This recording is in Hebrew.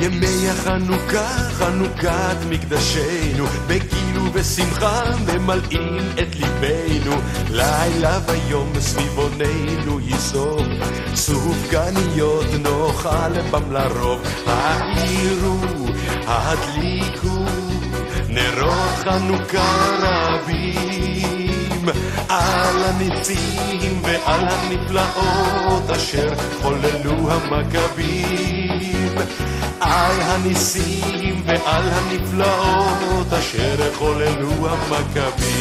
ימי החנוכה, חנוכת מקדשנו, בגיל ובשמחה ממלאים את ליבנו. לילה ויום סביבוננו ייסוב, סופגניות נאכל בם לרוב. האירו, הדליקו, נרות חנוכה רבים. על הניצים ועל הנפלאות אשר חוללו המכבים. על הניסים ועל הנפלאות אשר חוללו המכבים.